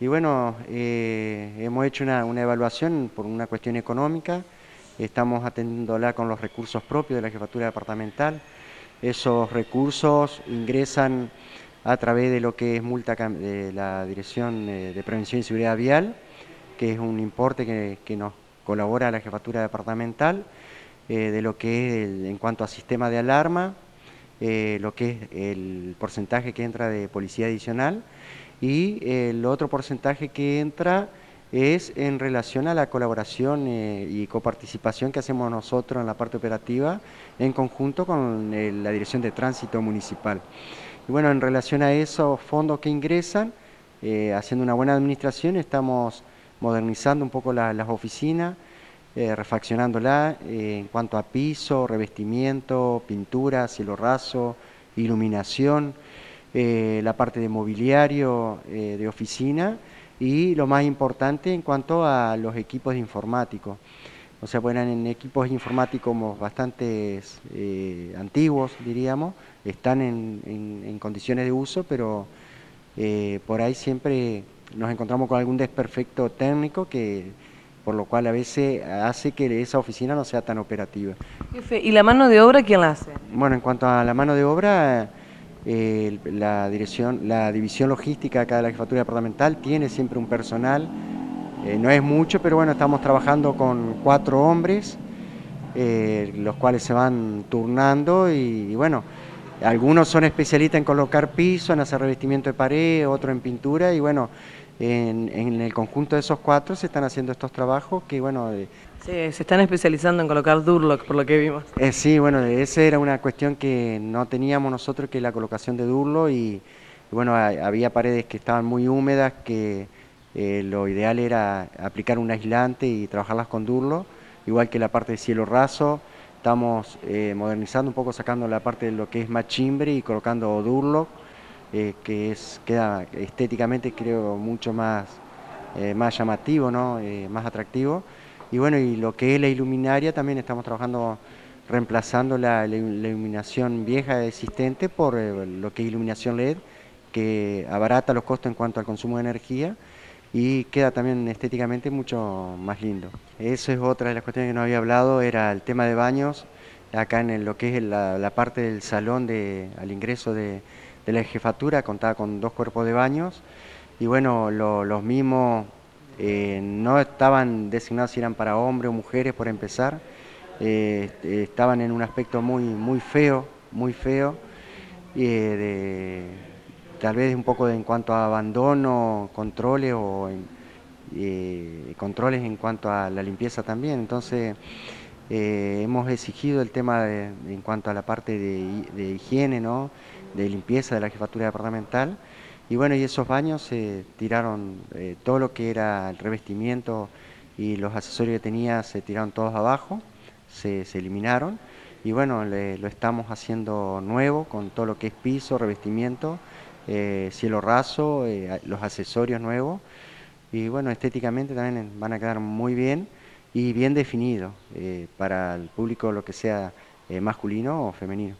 Y bueno, eh, hemos hecho una, evaluación por una cuestión económica, estamos atendiéndola con los recursos propios de la jefatura departamental. Esos recursos ingresan a través de lo que es multa de la Dirección de Prevención y Seguridad Vial, que es un importe que, nos colabora la jefatura departamental, eh, de lo que es en cuanto a sistema de alarma, eh, lo que es el porcentaje que entra de policía adicional y el otro porcentaje que entra es en relación a la colaboración eh, y coparticipación que hacemos nosotros en la parte operativa en conjunto con eh, la Dirección de Tránsito Municipal. Y bueno, en relación a esos fondos que ingresan, haciendo una buena administración, estamos modernizando un poco las oficinas, eh, refaccionándola eh, en cuanto a piso, revestimiento, pintura, cielo raso, iluminación, eh, la parte de mobiliario de oficina y lo más importante en cuanto a los equipos informáticos. O sea, eran en equipos informáticos bastante antiguos, diríamos, están en, condiciones de uso, pero por ahí siempre nos encontramos con algún desperfecto técnico que por lo cual a veces hace que esa oficina no sea tan operativa. Jefe, ¿y la mano de obra quién la hace? Bueno, en cuanto a la mano de obra, eh, la, dirección, la división logística acá de la jefatura departamental tiene siempre un personal, eh, no es mucho, pero bueno, estamos trabajando con cuatro hombres, eh, los cuales se van turnando y, bueno, algunos son especialistas en colocar piso, en hacer revestimiento de pared, otro en pintura y bueno, en, el conjunto de esos cuatro se están haciendo estos trabajos que, bueno... sí, se están especializando en colocar Durlock, por lo que vimos. Eh, sí, bueno, esa era una cuestión que no teníamos nosotros, que la colocación de Durlock, y, bueno, había paredes que estaban muy húmedas, que eh, lo ideal era aplicar un aislante y trabajarlas con Durlock, igual que la parte de cielo raso, estamos eh, modernizando un poco, sacando la parte de lo que es machimbre y colocando Durlock, eh, que es, queda estéticamente creo mucho más, eh, más llamativo, ¿no? Eh, más atractivo. Y bueno, y lo que es la iluminaria también estamos trabajando reemplazando la, iluminación vieja existente por lo que es iluminación LED, que abarata los costos en cuanto al consumo de energía y queda también estéticamente mucho más lindo. Eso es otra de las cuestiones que no había hablado, era el tema de baños, acá en lo que es la, parte del salón de, al ingreso de, de la jefatura, contaba con dos cuerpos de baños y bueno, los mismos eh, no estaban designados si eran para hombres o mujeres por empezar, eh, estaban en un aspecto muy, muy feo, muy feo, de, tal vez un poco en cuanto a abandono, controles o eh, controles en cuanto a la limpieza también. Entonces hemos exigido el tema en cuanto a la parte de, de higiene, ¿no? de limpieza de la jefatura departamental. Y bueno, y esos baños se tiraron, eh, todo lo que era el revestimiento y los accesorios que tenía se tiraron todos abajo, se, eliminaron. Y bueno, lo estamos haciendo nuevo con todo lo que es piso, revestimiento, eh, cielo raso, eh, los accesorios nuevos. Y bueno, estéticamente también van a quedar muy bien y bien definidos para el público, lo que sea masculino o femenino.